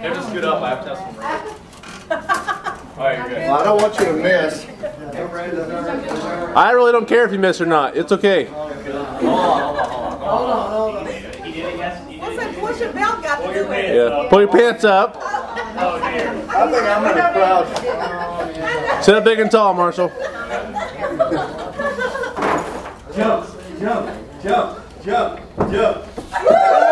Never scoot up. I have to have some room. All right, you're good. Well, I don't want you to miss. I really don't care if you miss or not. It's okay. Hold on, hold on, hold on. Hold on. He did it, yes. He did What's that, push your belt got to do with it? Yeah. Pull your pants up. Oh, dear. I think I'm gonna crouch. Sit up big and tall, Marshall. Jump, jump, jump, jump, jump.